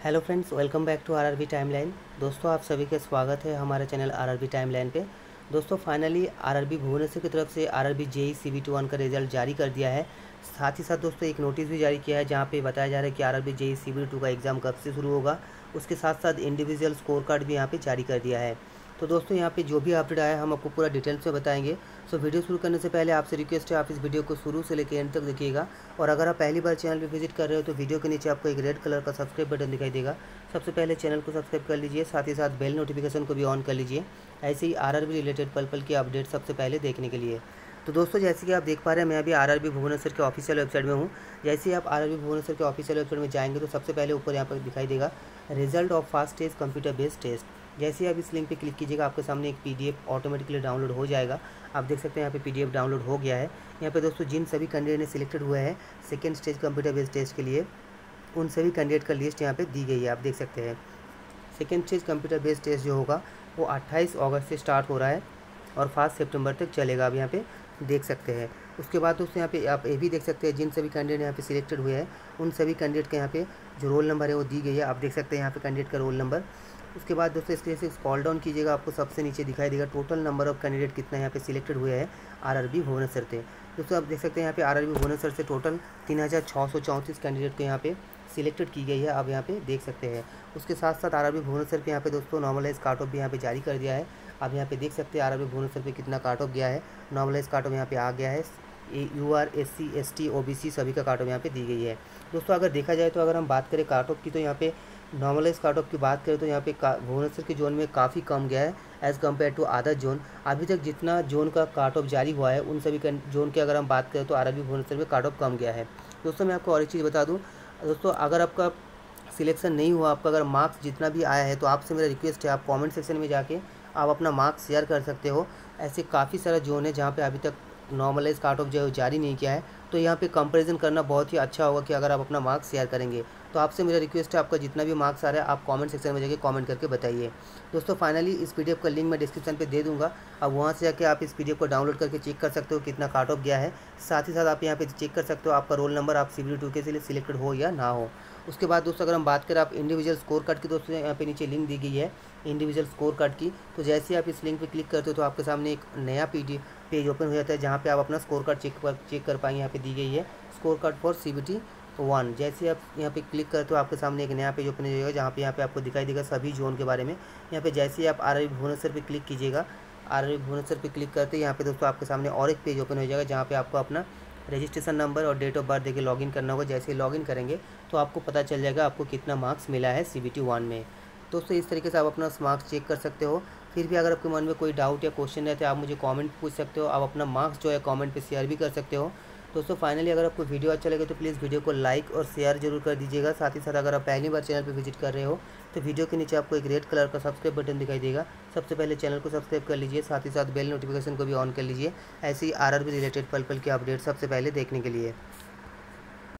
Hello friends, welcome back to RRB timeline. दोस्तों, आप सभी का स्वागत है हमारे चैनल आरआरबी टाइमलाइन पे। दोस्तों फाइनली आरआरबी भुवनेश्वर की तरफ़ से RRB JE C B two one का रिज़ल्ट जारी कर दिया है। साथ ही साथ, दोस्तों, एक नोटिस भी जारी किया है, जहाँ पे बताया जा रहा है कि RRB JE C B two का एग्ज़ाम कब से शुरू होगा। उसके साथ साथ इंडिविजुअल स्कोर कार्ड भी यहाँ पर जारी कर दिया है। तो दोस्तों, यहाँ पे जो भी अपडेट आया हम आपको पूरा डिटेल्स में बताएँगे। सो वीडियो शुरू करने से पहले आपसे रिक्वेस्ट है, आप इस वीडियो को शुरू से लेकर एंड तक देखिएगा। और अगर आप पहली बार चैनल पे विज़िट कर रहे हो तो वीडियो के नीचे आपको एक रेड कलर का सब्सक्राइब बटन दिखाई देगा। सबसे पहले चैनल को सब्सक्राइब कर लीजिए, साथ ही साथ बेल नोटिफिकेशन को भी ऑन कर लीजिए। ऐसे ही आर रिलेटेड पल पल की अपडेट सबसे पहले देखने के लिए। तो दोस्तों, जैसे कि आप देख पा रहे हैं, मैं अभी आर भुवनेश्वर के ऑफिशियल वेबसाइट में हूँ। जैसे ही आप आर भुवनेश्वर के ऑफिशियल वेबसाइट में जाएँगे तो सबसे पहले ऊपर यहाँ पर दिखाई देगा result of first test computer based test जैसे ही आप इस लिंक पे क्लिक कीजिएगा, आपके सामने एक पीडीएफ ऑटोमेटिकली डाउनलोड हो जाएगा। आप देख सकते हैं यहाँ पे पीडीएफ डाउनलोड हो गया है। यहाँ पे दोस्तों, जिन सभी कैंडिडेट ने सिलेक्टेड हुए हैं second stage computer based test के लिए, उन सभी कैंडिडेट का लिस्ट यहाँ पर दी गई है, आप देख सकते हैं। Second stage computer based test जो होगा, वो अट्ठाईस अगस्त से स्टार्ट हो रहा है और फास्ट सेप्टेम्बर तक चलेगा, आप यहाँ पर देख सकते हैं। उसके बाद दोस्तों, यहाँ पे आप ये भी देख सकते हैं, जिन सभी कैंडिडेट यहाँ पे सिलेक्टेड हुए हैं, उन सभी कैंडिडेट के यहाँ पे जो रोल नंबर है वो दी गई है, आप देख सकते हैं यहाँ पे कैंडिडेट का रोल नंबर उसके बाद दोस्तों इसके से स्कॉल डाउन कीजिएगा आपको सबसे नीचे दिखाई देगा टोटल नंबर ऑफ़ कैंडिडेट कितना यहाँ पे सिलेक्टेड हुए हैं आरआरबी भुवनेश्वर से दोस्तों आप देख सकते हैं यहाँ पे आरआरबी भुवनेश्वर से टोटल तीन हज़ार छः सौ चौंतीस कैंडिडेट को यहाँ पे सिलेक्टेड की गई है आप यहाँ पे देख सकते हैं उसके साथ साथ आर भुवनेश्वर पे यहाँ पे दोस्तों नॉर्मलाइज काट ऑफ़ भी यहाँ पे जारी कर दिया है आप यहाँ पे देख सकते हैं आर भुवनेश्वर पे कितना काट ऑफ़ गया है नॉर्मलाइज काट ऑफ़ यहाँ पे आ गया है U R S C S T O B C सभी का काट ऑफ़ यहाँ पे दी गई है दोस्तों अगर देखा जाए तो अगर हम बात करें काट ऑफ़ की तो यहाँ पे नॉर्मलाइज काट ऑफ़ की बात करें तो यहाँ पे भुवनेश्वर के जोन में काफ़ी कम गया है as compare to other zone. अभी तक जितना जोन का काट ऑफ़ जारी हुआ है, उन सभी जोन की अगर हम बात करें तो आरबी भुवनेश्वर में काट ऑफ़ कम गया है। दोस्तों, मैं आपको और एक चीज़ बता दूँ, दोस्तों, अगर आपका सिलेक्शन नहीं हुआ, आपका अगर मार्क्स जितना भी आया है तो आपसे मेरा रिक्वेस्ट है, आप कमेंट सेक्शन में जाके आप अपना मार्क्स शेयर कर सकते हो। ऐसे काफ़ी सारा जोन है जहाँ पे अभी तक नॉर्मलाइज काट ऑफ़ जो है जारी नहीं किया है। तो यहाँ पे कंपैरिजन करना बहुत ही अच्छा होगा कि अगर आप अपना मार्क्स शेयर करेंगे। तो आपसे मेरा रिक्वेस्ट है, आपका जितना भी मार्क्स आ रहा है, आप कमेंट सेक्शन में जाके कमेंट करके बताइए। दोस्तों फाइनली इस पीडीएफ का लिंक मैं डिस्क्रिप्शन पे दे दूँगा। अब वहाँ से जाके आप इस पीडीएफ को डाउनलोड करके चेक कर सकते हो कितना काट ऑफ़ गया है। साथ ही साथ आप यहाँ पे चेक कर सकते हो आपका रोल नंबर आप सी टू के लिए सिलेक्टेड हो या ना हो। उसके बाद दोस्तों, अगर हम बात करें आप इंडिविजुअल स्कोर कार्ड की, दोस्तों, यहाँ पे नीचे लिंक दी गई है इंडिविजुअल स्कोर कार्ड की। तो जैसे ही आप इस लिंक पे क्लिक करते हो तो आपके सामने एक नया पी पेज ओपन हो जाता है, जहाँ पे आप अपना स्कोर कार्ड चेक चेक कर पाएँगे। यहाँ पे दी गई है score card for CBT one जैसे आप यहाँ पे क्लिक करते हो, आपके सामने एक नया पेज ओपन हो जाएगा, जहाँ पे यहाँ पे आपको दिखाई देगा सभी जोन के बारे में। यहाँ पे जैसे ही आप आर आई भुवनेश्वर पे क्लिक कीजिएगा आर भुवनेश्वर पे क्लिक करते यहाँ पे दोस्तों आपके सामने और एक पेज ओपन हो जाएगा, जहाँ पे आपको अपना रजिस्ट्रेशन नंबर और डेट ऑफ़ बर्थ देके लॉगिन करना होगा। जैसे ही लॉगिन करेंगे तो आपको पता चल जाएगा आपको कितना मार्क्स मिला है सी बी टी वन में। दोस्तों, इस तरीके से आप अपना मार्क्स चेक कर सकते हो। फिर भी अगर आपके मन में कोई डाउट या क्वेश्चन है तो आप मुझे कमेंट पूछ सकते हो। आप अपना मार्क्स जो है कमेंट पे शेयर भी कर सकते हो। दोस्तों फाइनली अगर आपको वीडियो अच्छा लगे तो प्लीज़ वीडियो को लाइक और शेयर ज़रूर कर दीजिएगा। साथ ही साथ अगर आप पहली बार चैनल पर विज़िट कर रहे हो तो वीडियो के नीचे आपको एक रेड कलर का सब्सक्राइब बटन दिखाई देगा। सबसे पहले चैनल को सब्सक्राइब कर लीजिए, साथ ही साथ बेल नोटिफिकेशन को भी ऑन कर लीजिए। ऐसी आर रिलेटेड पल पल के अपडेट सबसे पहले देखने के लिए।